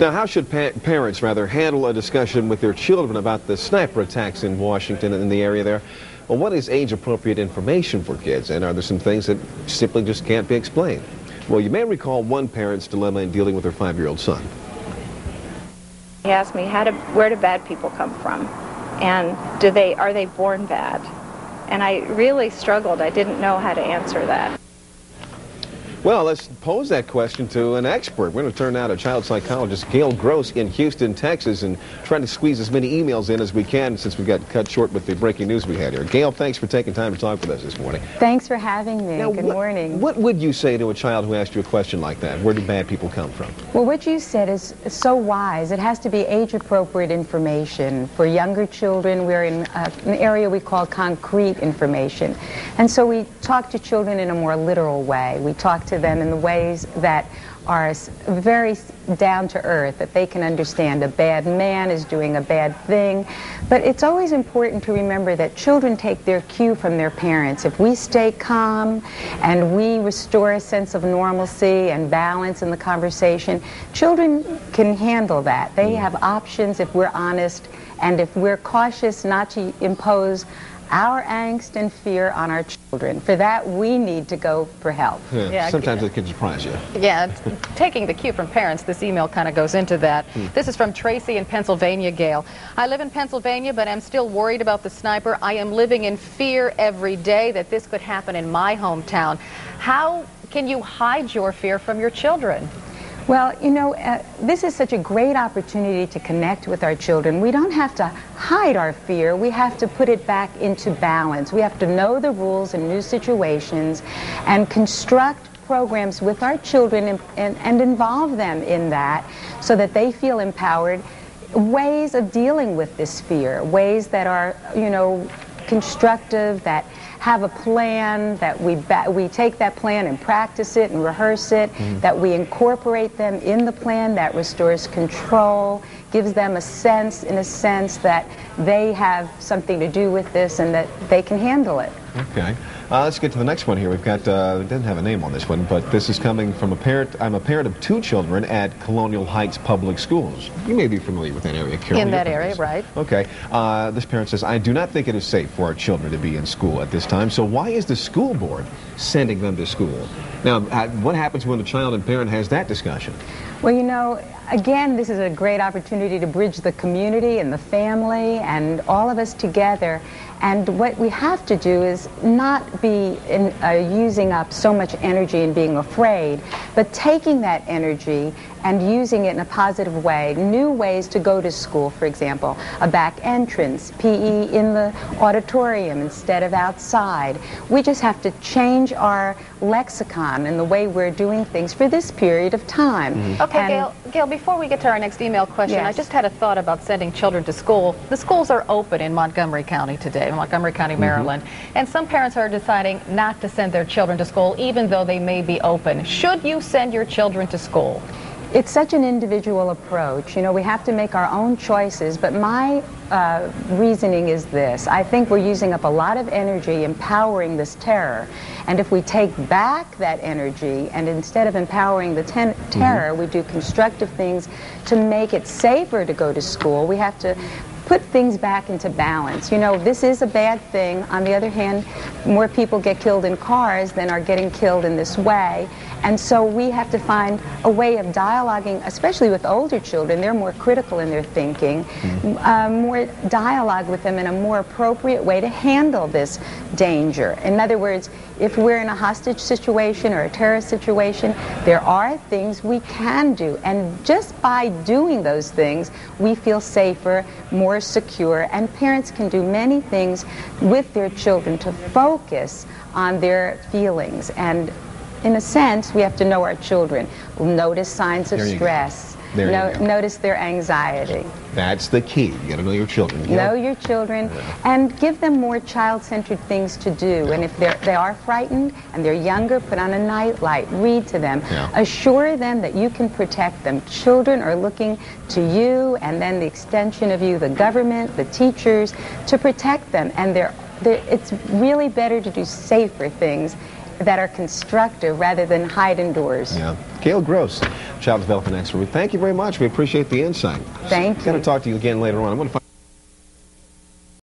Now, how should pa parents, rather, handle a discussion with their children about the sniper attacks in Washington and in the area there? Well, what is age-appropriate information for kids, and are there some things that simply just can't be explained? Well, you may recall one parent's dilemma in dealing with her five-year-old son. He asked me, how do, where do bad people come from? And do they, are they born bad? And I really struggled. I didn't know how to answer that. Well, let's pose that question to an expert. We're going to turn now to child psychologist Gail Gross in Houston, Texas, and try to squeeze as many emails in as we can since we got cut short with the breaking news we had here. Gail, thanks for taking time to talk with us this morning. Thanks for having me. Now, Good what, morning. What would you say to a child who asked you a question like that? Where do bad people come from? Well, what you said is so wise. It has to be age-appropriate information. For younger children, we're in uh, an area we call concrete information. And so we talk to children in a more literal way. We talk to them in the ways that are very down to earth, that they can understand a bad man is doing a bad thing. But it's always important to remember that children take their cue from their parents. If we stay calm and we restore a sense of normalcy and balance in the conversation, children can handle that. They mm. have options if we're honest and if we're cautious not to impose our angst and fear on our children. For that, we need to go for help. Yeah, Yeah, sometimes it can surprise you. Yeah, taking the cue from parents, this email kind of goes into that. Hmm. This is from Tracy in Pennsylvania, Gail. I live in Pennsylvania, but I'm still worried about the sniper. I am living in fear every day that this could happen in my hometown. How can you hide your fear from your children? Well, you know, uh, this is such a great opportunity to connect with our children. We don't have to hide our fear. We have to put it back into balance. We have to know the rules in new situations and construct programs with our children and, and, and involve them in that so that they feel empowered. Ways of dealing with this fear, ways that are, you know, constructive, that have a plan, that we, we take that plan and practice it and rehearse it, Mm-hmm. that we incorporate them in the plan that restores control, gives them a sense, in a sense, that they have something to do with this and that they can handle it. Okay. Uh, let's get to the next one here. We've got, uh, it doesn't have a name on this one, but this is coming from a parent. I'm a parent of two children at Colonial Heights Public Schools. You may be familiar with that area, Carol. In that area, this. right. Okay. Uh, this parent says, I do not think it is safe for our children to be in school at this time, so why is the school board sending them to school? Now, uh, what happens when the child and parent has that discussion? Well, you know, again, this is a great opportunity to bridge the community and the family and all of us together. And what we have to do is not be in, uh, using up so much energy and being afraid, but taking that energy and using it in a positive way. New ways to go to school, for example, a back entrance, PE in the auditorium instead of outside. We just have to change our lexicon and the way we're doing things for this period of time. Mm-hmm. Okay, And- Gail, Gail, before we get to our next email question, I just had a thought about sending children to school. The schools are open in Montgomery County today, Montgomery County, mm-hmm. Maryland, and some parents are deciding not to send their children to school even though they may be open. Should you send your children to school? It's such an individual approach. You know, we have to make our own choices, but my uh, reasoning is this. I think we're using up a lot of energy empowering this terror. And if we take back that energy and instead of empowering the ten- terror, we do constructive things to make it safer to go to school, we have to put things back into balance. You know, this is a bad thing. On the other hand, more people get killed in cars than are getting killed in this way. And so we have to find a way of dialoguing, especially with older children. They're more critical in their thinking, uh, more dialogue with them in a more appropriate way to handle this danger. In other words, if we're in a hostage situation or a terrorist situation, there are things we can do. And just by doing those things, we feel safer, more secure, and parents can do many things with their children to focus on their feelings. And in a sense, we have to know our children. We'll notice signs of There you go. stress. No- notice their anxiety. That's the key. You got to know your children. You Know your children and give them more child-centered things to do. And if they're, they are frightened and they're younger, put on a nightlight, read to them. Yeah. Assure them that you can protect them. Children are looking to you and then the extension of you, the government, the teachers, to protect them. And they're, they're, it's really better to do safer things that are constructive rather than hide indoors. Yeah. Gail Gross, child development expert. Thank you very much. We appreciate the insight. Thank Going you. to talk to you again later on. I'm going to find